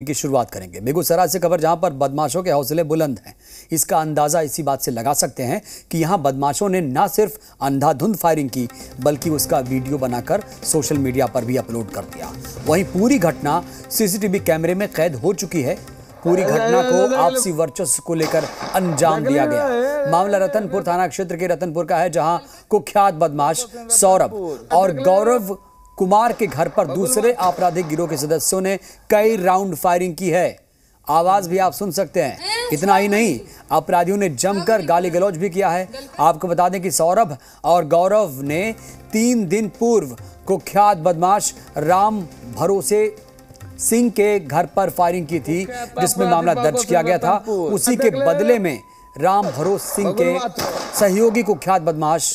की शुरुआत करेंगे। बेगूसराय से खबर जहाँ पर बदमाशों के हौसले बुलंद हैं। इसका अंदाज़ा इसी बात से लगा सकते हैं कि यहाँ बदमाशों ने न सिर्फ़ अंधाधुंध फायरिंग की बल्कि उसका वीडियो बनाकर सोशल मीडिया पर भी अपलोड कर दिया। वहीं पूरी घटना सीसीटीवी कैमरे में कैद हो चुकी है। पूरी घटना को आपसी वर्चस्व को लेकर अंजाम दिया गया। मामला रतनपुर थाना क्षेत्र के रतनपुर का है जहाँ कुख्यात बदमाश सौरभ और गौरव कुमार के घर पर दूसरे आपराधिक गिरोह के सदस्यों ने कई राउंड फायरिंग की है। आवाज़ भी आप सुन सकते हैं। इतना ही नहीं अपराधियों ने जमकर गाली गलौज भी किया है। आपको बता दें कि सौरभ और गौरव ने तीन दिन पूर्व कुख्यात बदमाश राम भरोसे सिंह के घर पर फायरिंग की थी जिसमें मामला दर्ज किया गया था। उसी के बदले में राम भरोस सिंह के सहयोगी कुख्यात बदमाश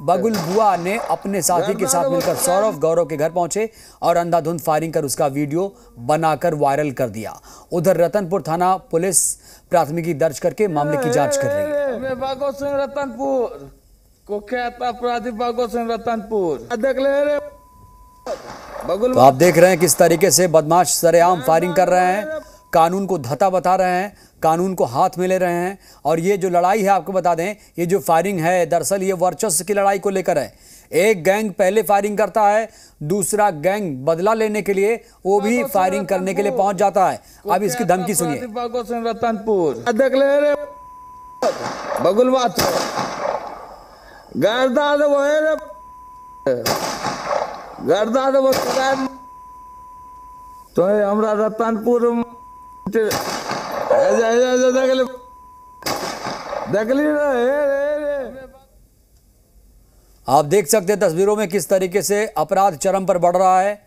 बगुल बुआ ने अपने साथी के साथ मिलकर सौरभ गौरव के घर पहुँचे और अंधाधुंध फायरिंग कर उसका वीडियो बनाकर वायरल कर दिया। उधर रतनपुर थाना पुलिस प्राथमिकी दर्ज करके मामले की जाँच कर रही है। मैं सिंह रतनपुर। कुख्यात अपराधी सिंह रतनपुर? देख ले रे। तो आप देख रहे हैं किस तरीके से बदमाश सरेआम फायरिंग कर रहे हैं। कानून को धता बता रहे हैं कानून को हाथ में ले रहे हैं और ये जो लड़ाई है आपको बता दें ये जो फायरिंग है दरअसल ये वर्चस्व की लड़ाई को लेकर है। एक गैंग पहले फायरिंग करता है दूसरा गैंग बदला लेने के लिए वो भी फायरिंग करने के लिए पहुँच जाता है। अब इसकी धमकी सुनिए। रतनपुर। देख ले बगुल वो वो तो हमरा रतनपुर आप देख सकते हैं तस्वीरों में किस तरीके से अपराध चरम पर बढ़ रहा है।